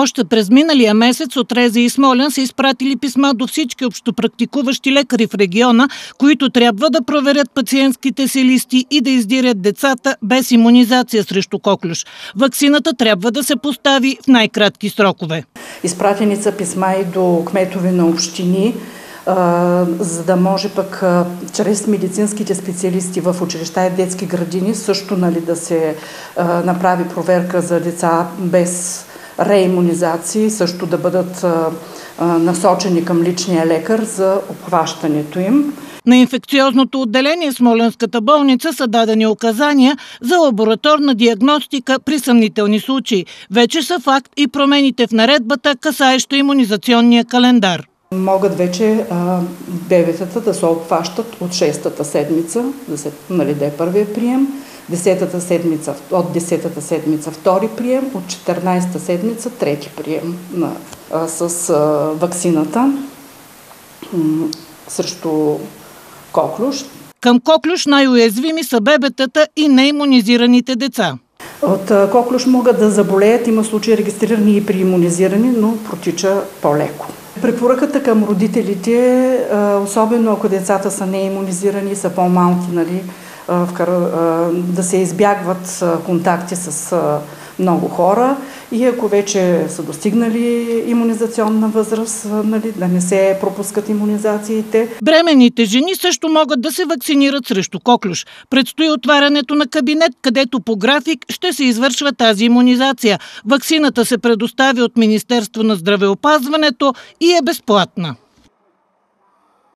Още през миналия месец от Рези и Смолян са изпратили писма до всички общопрактикуващи лекари в региона, които трябва да проверят пациентските си листи и да издирят децата без иммунизация срещу коклюш. Ваксината трябва да се постави в най-кратки срокове. Изпратени са писма и до кметове на общини, за да може пък чрез медицинските специалисти в училища и детски градини също нали, да се направи проверка за деца без реимунизации, също да бъдат насочени към личния лекар за обхващането им. На инфекциозното отделение в Смоленската болница са дадени указания за лабораторна диагностика при съмнителни случаи. Вече са факт и промените в наредбата, касаеща иммунизационния календар. Могат вече а, бебетата да се обхващат от 6-та седмица, да се, нали, да е първия прием, 10-та седмица, от 10-та седмица втори прием, от 14-та седмица трети прием на, а, с а, вакцината срещу коклюш. Към коклюш най-уязвими са бебетата и неимунизираните деца. От коклюш могат да заболеят, има случаи регистрирани и при иммунизиране, но протича по-леко. Препоръката към родителите, особено ако децата са неимунизирани, са по-малки, нали, да се избягват контакти с много хора и ако вече са достигнали иммунизационна възраст, нали, да не се пропускат иммунизациите. Бременните жени също могат да се вакцинират срещу коклюш. Предстои отварянето на кабинет, където по график ще се извършва тази иммунизация. Ваксината се предоставя от Министерство на здравеопазването и е безплатна.